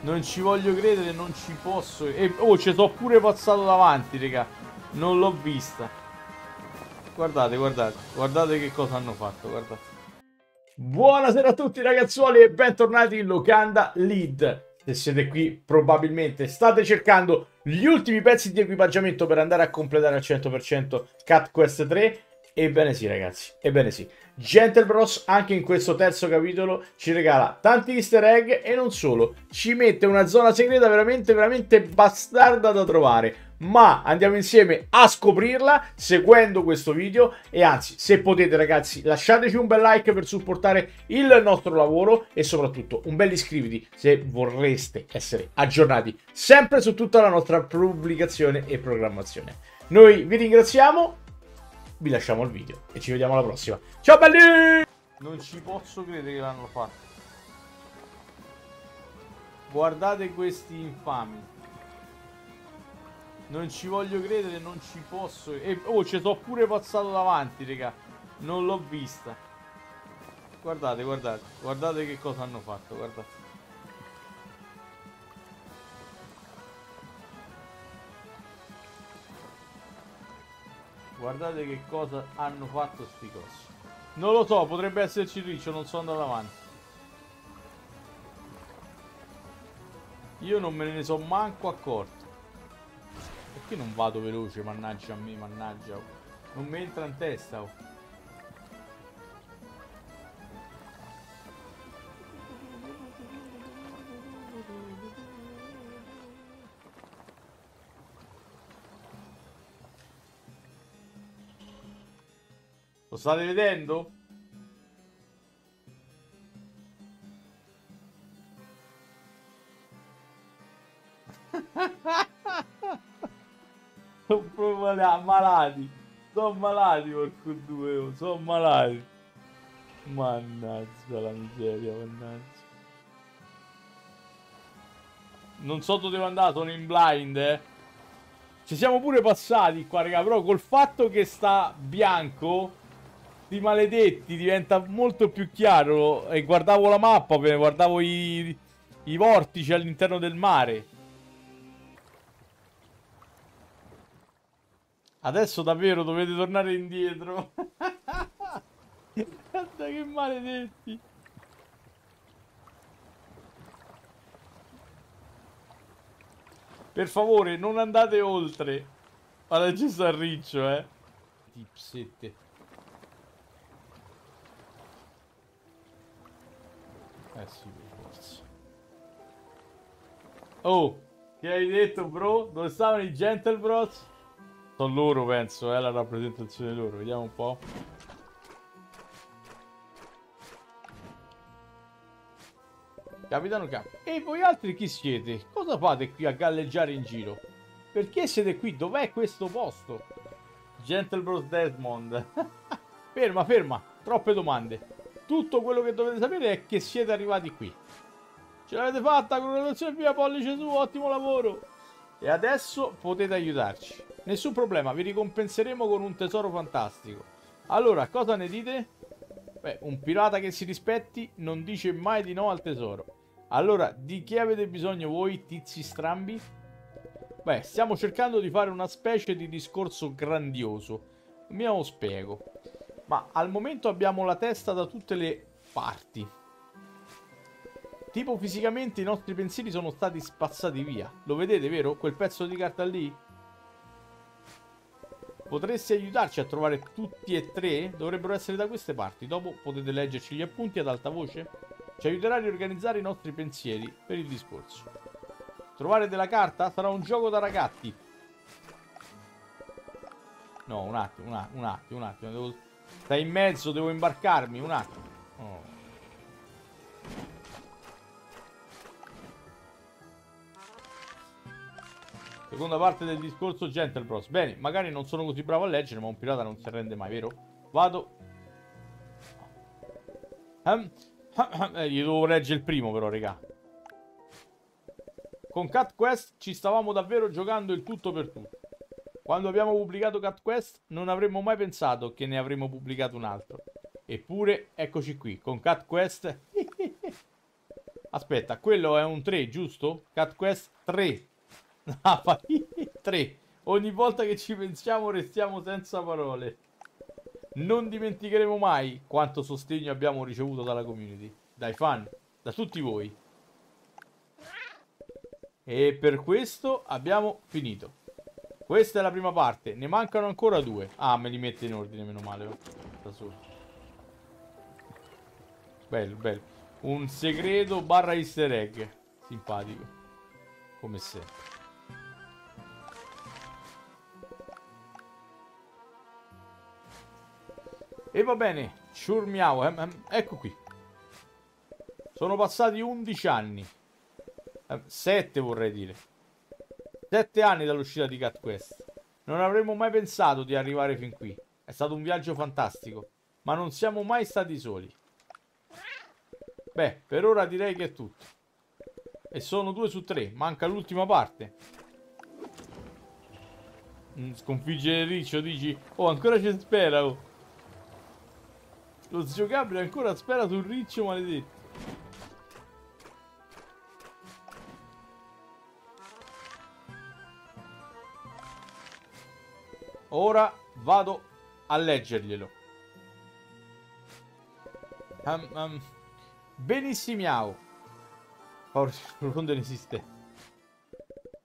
Non ci voglio credere, non ci posso. E, oh, ci sono pure passato davanti, raga. Non l'ho vista. Guardate, guardate. Guardate che cosa hanno fatto, guardate. Buonasera a tutti ragazzuoli e bentornati in Locanda Lead. Se siete qui probabilmente state cercando gli ultimi pezzi di equipaggiamento per andare a completare al 100% Cat Quest 3 Ebbene sì ragazzi, ebbene sì. Gentle Bros anche in questo terzo capitolo ci regala tanti easter egg e non solo, ci mette una zona segreta veramente veramente bastarda da trovare. Ma andiamo insieme a scoprirla seguendo questo video e anzi se potete ragazzi lasciateci un bel like per supportare il nostro lavoro e soprattutto un bel iscriviti se vorreste essere aggiornati sempre su tutta la nostra pubblicazione e programmazione. Noi vi ringraziamo vi lasciamo il video e ci vediamo alla prossima. Ciao belli! Non ci posso credere che l'hanno fatto. Guardate questi infami. Non ci voglio credere, non ci posso. E, oh, ci sono pure passato davanti, raga. Non l'ho vista. Guardate, guardate. Guardate che cosa hanno fatto, guardate. Guardate che cosa hanno fatto sti cosi. Non lo so, potrebbe esserci riccio, non sono andato avanti. Io non me ne sono manco accorto. Perché non vado veloce, mannaggia a me, mannaggia. Non mi entra in testa. Oh. Lo state vedendo? Sono proprio malati. Sono malati, porco due. Oh, sono malati. Mannaggia la miseria, mannaggia. Non so dove andare, sono in blind, eh. Ci siamo pure passati qua, raga, però col fatto che sta bianco di maledetti diventa molto più chiaro e guardavo la mappa, guardavo i, i vortici all'interno del mare. Adesso davvero dovete tornare indietro. Guarda che maledetti. Per favore, non andate oltre. Guarda, ci sta riccio, eh. Tipsette. Sì, forse. Oh, che hai detto, bro? Dove stavano i Gentle Bros? Sono loro, penso, è eh, la rappresentazione loro. Vediamo un po'. Capitano K. E voi altri chi siete? Cosa fate qui a galleggiare in giro? Perché siete qui? Dov'è questo posto? Gentle Bros Desmond. ferma, ferma. Troppe domande. Tutto quello che dovete sapere è che siete arrivati qui. Ce l'avete fatta, congratulazioni via pollice su, ottimo lavoro. E adesso potete aiutarci. Nessun problema, vi ricompenseremo con un tesoro fantastico. Allora, cosa ne dite? Beh, un pirata che si rispetti non dice mai di no al tesoro. Allora, di chi avete bisogno voi, tizi strambi? Beh, stiamo cercando di fare una specie di discorso grandioso. Mi spiego. Ma al momento abbiamo la testa da tutte le parti. Tipo fisicamente i nostri pensieri sono stati spazzati via. Lo vedete, vero? Quel pezzo di carta lì? Potreste aiutarci a trovare tutti e tre? Dovrebbero essere da queste parti. Dopo potete leggerci gli appunti ad alta voce. Ci aiuterà a riorganizzare i nostri pensieri per il discorso. Trovare della carta sarà un gioco da ragazzi. No, un attimo, un attimo, un attimo. Devo Stai in mezzo, devo imbarcarmi, un attimo. Oh. Seconda parte del discorso Gentle Bros. Bene, magari non sono così bravo a leggere, ma un pirata non si arrende mai, vero? Vado. Um, eh, io devo leggere il primo però, raga. Con Cat Quest ci stavamo davvero giocando il tutto per tutto. Quando abbiamo pubblicato Cat Quest non avremmo mai pensato che ne avremmo pubblicato un altro. Eppure, eccoci qui, con Cat Quest... Aspetta, quello è un 3, giusto? Cat Quest 3. Ah, fai 3. Ogni volta che ci pensiamo restiamo senza parole. Non dimenticheremo mai quanto sostegno abbiamo ricevuto dalla community, dai fan, da tutti voi. E per questo abbiamo finito. Questa è la prima parte, ne mancano ancora due. Ah, me li mette in ordine, meno male. Oh. Da solo. Bello, bello. Un segreto barra easter egg. Simpatico. Come sempre. E va bene, ciurmiamo, eh, eh, ecco qui. Sono passati 11 anni. 7 eh, vorrei dire. 7 anni dall'uscita di Cat Quest. Non avremmo mai pensato di arrivare fin qui. È stato un viaggio fantastico. Ma non siamo mai stati soli. Beh, per ora direi che è tutto. E sono 2 su 3. Manca l'ultima parte. Mm, sconfiggere Riccio, dici? Oh, ancora ci spera, oh. Lo zio Gabriel ancora spera sul riccio maledetto. Ora vado a leggerglielo. Um, um. Benissimiao. Profondo inesistente.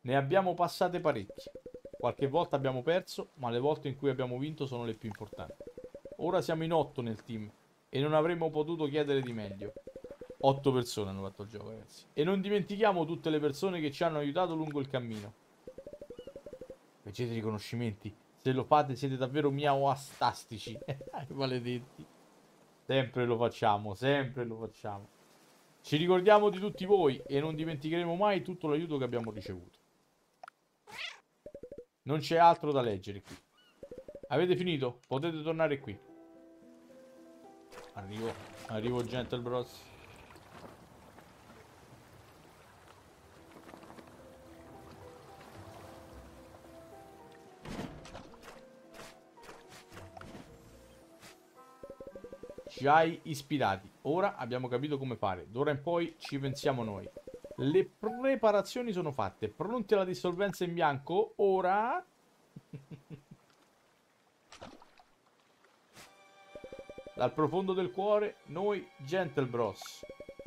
Ne abbiamo passate parecchie. Qualche volta abbiamo perso, ma le volte in cui abbiamo vinto sono le più importanti. Ora siamo in otto nel team e non avremmo potuto chiedere di meglio. Otto persone hanno fatto il gioco, ragazzi. E non dimentichiamo tutte le persone che ci hanno aiutato lungo il cammino. Leggete i riconoscimenti. Se lo fate siete davvero miauastastici. Maledetti. Sempre lo facciamo, sempre lo facciamo. Ci ricordiamo di tutti voi e non dimenticheremo mai tutto l'aiuto che abbiamo ricevuto. Non c'è altro da leggere qui. Avete finito? Potete tornare qui. Arrivo, arrivo Gentle Bros. Hai ispirati. Ora abbiamo capito come fare. D'ora in poi ci pensiamo noi. Le preparazioni sono fatte. Pronti alla dissolvenza in bianco? Ora... Dal profondo del cuore, noi Gentle Bros.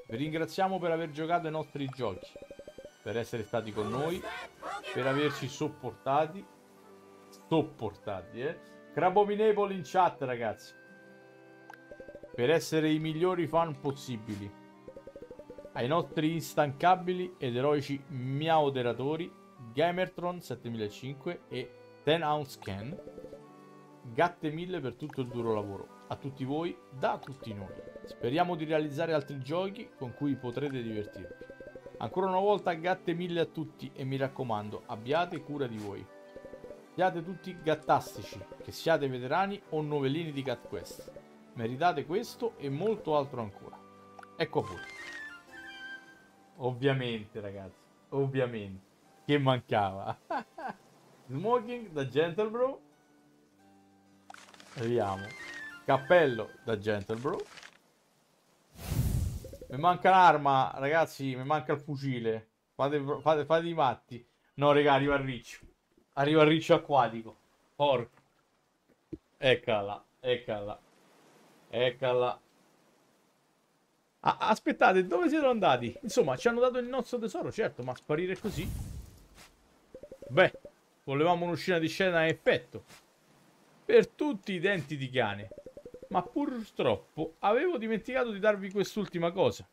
Vi ringraziamo per aver giocato i nostri giochi, per essere stati con noi, per averci sopportati. Sopportati, eh? Crabominable in chat, ragazzi. Per essere i migliori fan possibili. Ai nostri instancabili ed eroici miauderatori, Gamertron 7005 e Ten Ounce Ken. Gatte mille per tutto il duro lavoro a tutti voi, da tutti noi. Speriamo di realizzare altri giochi con cui potrete divertirvi. Ancora una volta gatte mille a tutti e mi raccomando, abbiate cura di voi. Siate tutti gattastici, che siate veterani o novellini di Cat Quest. Meritate questo e molto altro ancora. Ecco pure. Ovviamente, ragazzi. Ovviamente. Che mancava. Smoking da Gentle Bro. Vediamo. Cappello da Gentlebro. Mi manca l'arma, ragazzi. Mi manca il fucile. Fate, fate, fate i matti. No, raga, arriva il riccio. Arriva il riccio acquatico. Porco. Eccola, eccola. Eccola. Ah, aspettate, dove siete andati? Insomma, ci hanno dato il nostro tesoro, certo, ma sparire così? Beh, volevamo un'uscita di scena a effetto. Per tutti i denti di cane. Ma purtroppo avevo dimenticato di darvi quest'ultima cosa.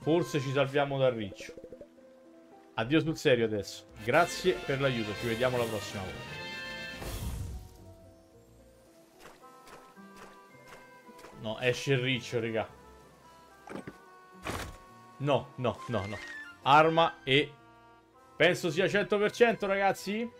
Forse ci salviamo dal riccio. Addio sul serio adesso. Grazie per l'aiuto, ci vediamo la prossima volta. No, esce il riccio, raga. No, no, no, no. Arma e... Penso sia 100% ragazzi.